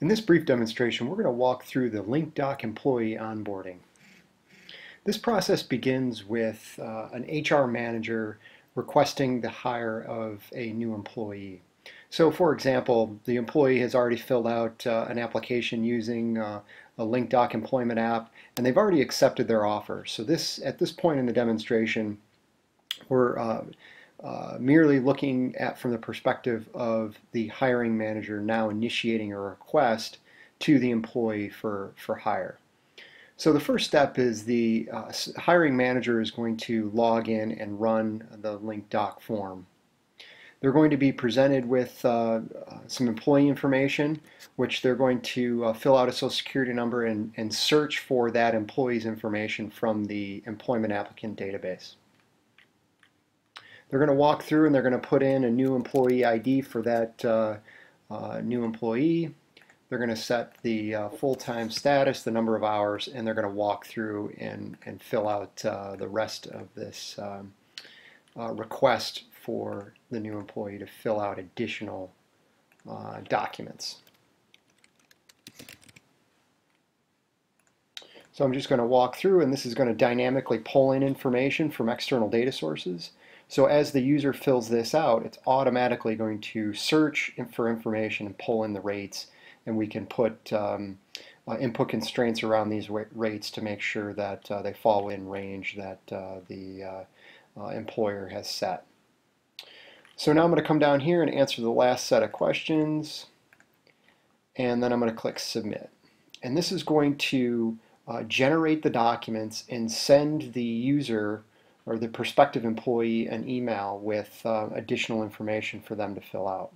In this brief demonstration, we're going to walk through the LincDoc employee onboarding. This process begins with uh, an HR manager requesting the hire of a new employee. So for example, the employee has already filled out uh, an application using uh, a LincDoc employment app, and they've already accepted their offer. So this, at this point in the demonstration, we're uh, uh, merely looking at from the perspective of the hiring manager now initiating a request to the employee for, for hire. So the first step is the uh, hiring manager is going to log in and run the LincDoc form. They're going to be presented with uh, some employee information, which they're going to uh, fill out a social security number and, and search for that employee's information from the employment applicant database. They're going to walk through and they're going to put in a new employee ID for that uh, uh, new employee. They're going to set the uh, full-time status, the number of hours, and they're going to walk through and, and fill out uh, the rest of this um, uh, request for the new employee to fill out additional uh, documents. So I'm just going to walk through and this is going to dynamically pull in information from external data sources. So as the user fills this out, it's automatically going to search for information and pull in the rates, and we can put um, uh, input constraints around these rates to make sure that uh, they fall in range that uh, the uh, uh, employer has set. So now I'm going to come down here and answer the last set of questions, and then I'm going to click Submit. And this is going to uh, generate the documents and send the user or the prospective employee an email with uh, additional information for them to fill out.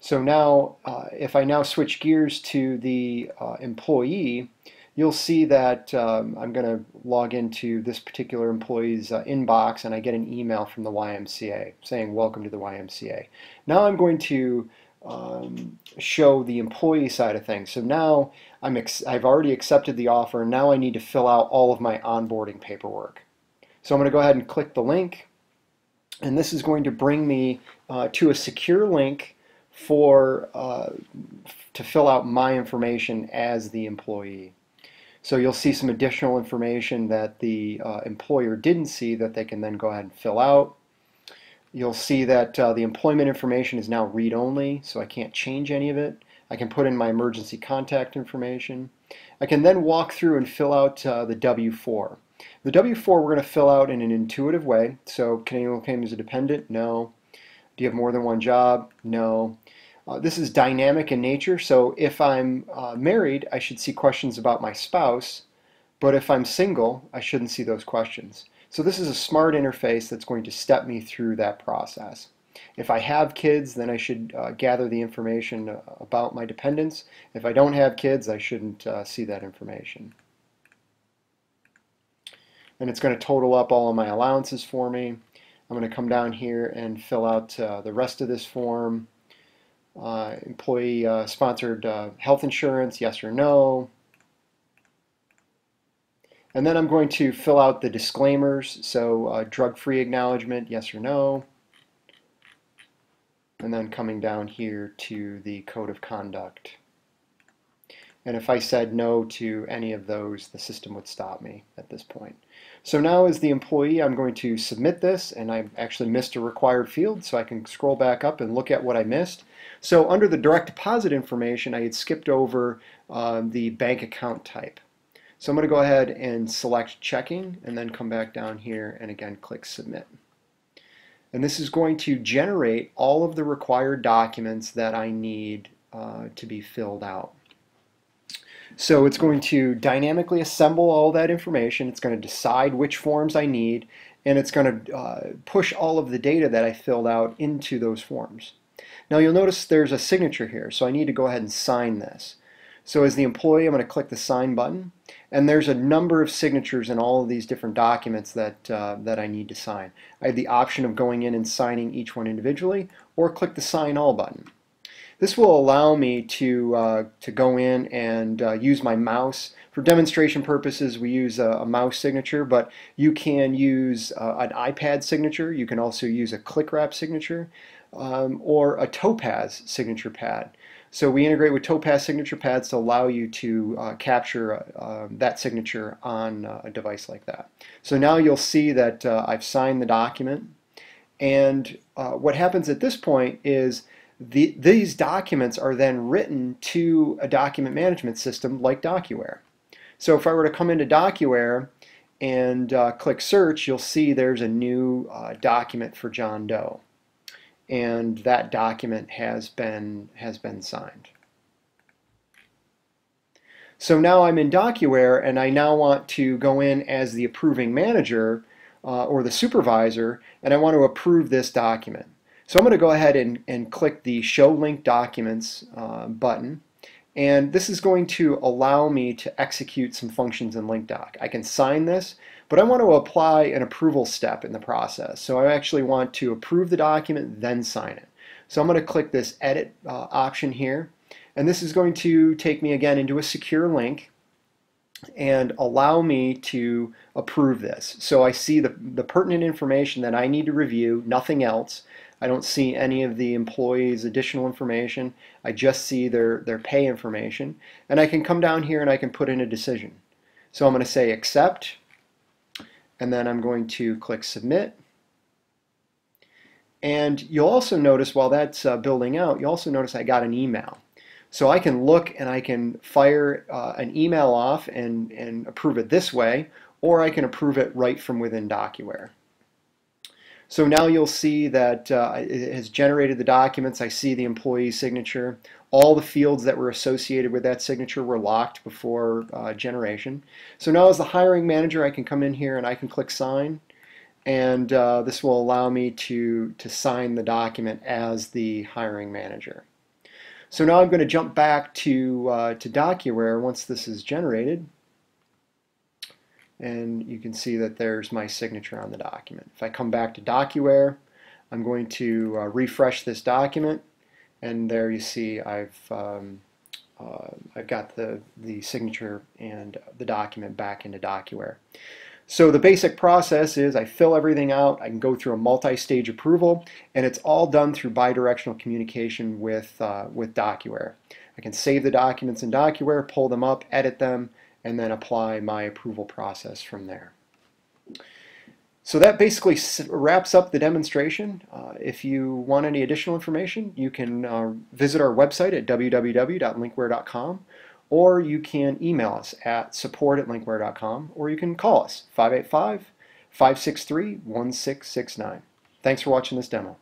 So now, uh, if I now switch gears to the uh, employee, you'll see that um, I'm going to log into this particular employee's uh, inbox and I get an email from the YMCA saying welcome to the YMCA. Now I'm going to um, show the employee side of things. So now I'm I've already accepted the offer and now I need to fill out all of my onboarding paperwork. So I'm going to go ahead and click the link and this is going to bring me uh, to a secure link for uh, to fill out my information as the employee. So you'll see some additional information that the uh, employer didn't see that they can then go ahead and fill out. You'll see that uh, the employment information is now read-only, so I can't change any of it. I can put in my emergency contact information. I can then walk through and fill out uh, the W-4. The W-4 we're going to fill out in an intuitive way. So can anyone claim as a dependent? No. Do you have more than one job? No. Uh, this is dynamic in nature, so if I'm uh, married, I should see questions about my spouse, but if I'm single, I shouldn't see those questions. So this is a smart interface that's going to step me through that process. If I have kids, then I should uh, gather the information uh, about my dependents. If I don't have kids, I shouldn't uh, see that information and it's going to total up all of my allowances for me. I'm going to come down here and fill out uh, the rest of this form. Uh, employee uh, sponsored uh, health insurance, yes or no. And then I'm going to fill out the disclaimers, so uh, drug-free acknowledgement, yes or no. And then coming down here to the code of conduct. And if I said no to any of those, the system would stop me at this point. So now as the employee, I'm going to submit this, and I actually missed a required field, so I can scroll back up and look at what I missed. So under the direct deposit information, I had skipped over uh, the bank account type. So I'm going to go ahead and select checking, and then come back down here and again click submit. And this is going to generate all of the required documents that I need uh, to be filled out. So it's going to dynamically assemble all that information. It's going to decide which forms I need, and it's going to uh, push all of the data that I filled out into those forms. Now you'll notice there's a signature here, so I need to go ahead and sign this. So as the employee, I'm going to click the sign button, and there's a number of signatures in all of these different documents that, uh, that I need to sign. I have the option of going in and signing each one individually, or click the sign all button. This will allow me to, uh, to go in and uh, use my mouse. For demonstration purposes, we use a, a mouse signature, but you can use uh, an iPad signature. You can also use a click wrap signature um, or a Topaz signature pad. So we integrate with Topaz signature pads to allow you to uh, capture uh, that signature on uh, a device like that. So now you'll see that uh, I've signed the document and uh, what happens at this point is the, these documents are then written to a document management system like DocuWare. So if I were to come into DocuWare and uh, click search, you'll see there's a new uh, document for John Doe. And that document has been, has been signed. So now I'm in DocuWare and I now want to go in as the approving manager uh, or the supervisor and I want to approve this document. So I'm going to go ahead and, and click the Show Link Documents uh, button and this is going to allow me to execute some functions in LincDoc. I can sign this, but I want to apply an approval step in the process. So I actually want to approve the document, then sign it. So I'm going to click this Edit uh, option here, and this is going to take me again into a secure link and allow me to approve this. So I see the, the pertinent information that I need to review, nothing else. I don't see any of the employees' additional information. I just see their, their pay information. And I can come down here and I can put in a decision. So I'm going to say accept, and then I'm going to click submit. And you'll also notice while that's uh, building out, you'll also notice I got an email. So I can look and I can fire uh, an email off and, and approve it this way, or I can approve it right from within DocuWare. So now you'll see that uh, it has generated the documents. I see the employee signature. All the fields that were associated with that signature were locked before uh, generation. So now as the hiring manager, I can come in here and I can click sign. And uh, this will allow me to, to sign the document as the hiring manager. So now I'm going to jump back to, uh, to DocuWare once this is generated. And you can see that there's my signature on the document. If I come back to DocuWare, I'm going to uh, refresh this document. And there you see I've, um, uh, I've got the, the signature and the document back into DocuWare. So the basic process is I fill everything out, I can go through a multi-stage approval, and it's all done through bidirectional communication with, uh, with DocuWare. I can save the documents in DocuWare, pull them up, edit them, and then apply my approval process from there. So that basically wraps up the demonstration. Uh, if you want any additional information, you can uh, visit our website at www.lincware.com or you can email us at support at lincware.com, or you can call us 585 563 1669. Thanks for watching this demo.